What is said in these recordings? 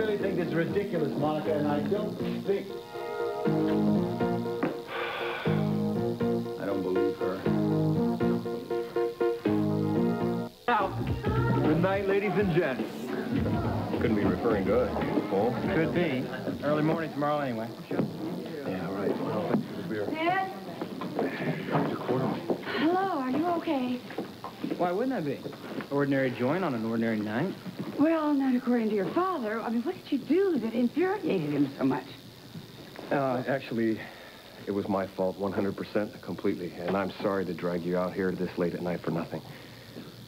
is ridiculous, Monica, and I don't think... I don't believe her. Now, good night, ladies and gents. Couldn't be referring to us, Paul. Could be. Early morning tomorrow anyway. Yeah, right. Well, thanks for the beer. Dad? Dr. Quartermaine. Hello, are you okay? Why wouldn't I be? Ordinary joint on an ordinary night. Well, not according to your father. I mean, what did you do that infuriated him so much? Uh, actually, it was my fault 100% completely, and I'm sorry to drag you out here this late at night for nothing.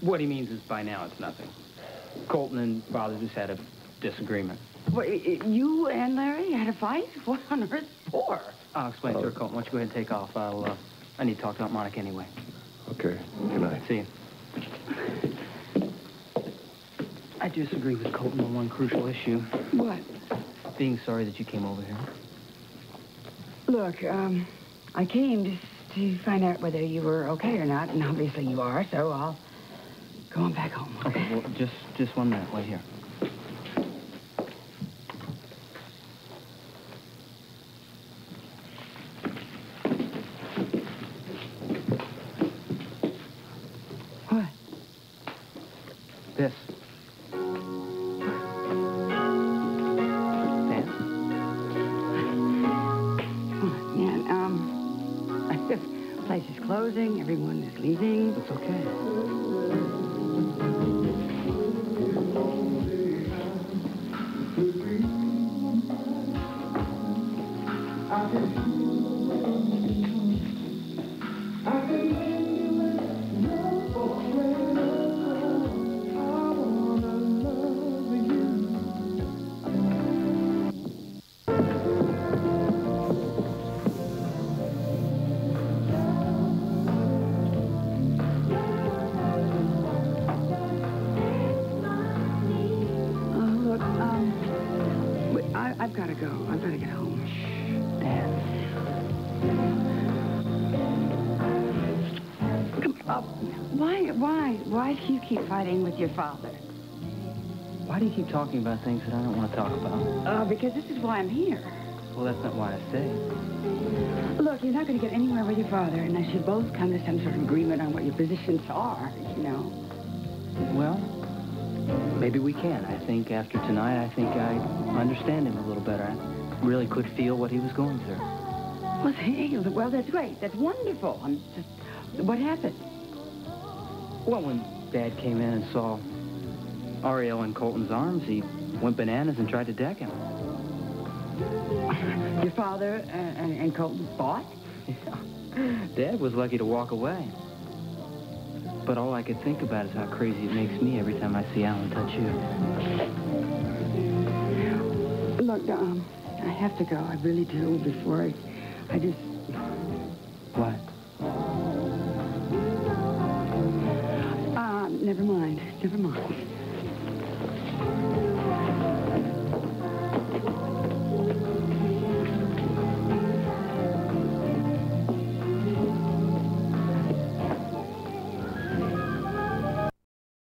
What he means is by now it's nothing. Colton and father just had a disagreement. What, y- y- you and Larry had a fight? What on earth for? I'll explain to her, Colton. Why don't you go ahead and take off? I'll, uh, I need to talk about Monica anyway. Okay, good night. See you. I disagree with Colton on one crucial issue. What? Being sorry that you came over here. Look, um, I came just to find out whether you were okay or not, and obviously you are, so I'll go on back home, okay? Okay, well, just, just one minute. Wait here. What? This. Closing, everyone is leaving. It's okay. I've got to go. I've got to get home. Dan. Come up. Why, why, why do you keep fighting with your father? Why do you keep talking about things that I don't want to talk about? Uh, because this is why I'm here. Well, that's not why I say. Look, you're not going to get anywhere with your father unless you both come to some sort of agreement on what your positions are, you know. Well, maybe we can. I think after tonight, I think I understand him a little better. I really could feel what he was going through. Well, hey, well, that's great. That's wonderful. I'm just, what happened? Well, when Dad came in and saw Ariel in Colton's arms, he went bananas and tried to deck him. Your father and, and Colton fought? Dad was lucky to walk away. But all I could think about is how crazy it makes me every time I see Alan touch you. Look, um, I have to go. I really do. Before I, I just, What? um, never mind. Never mind.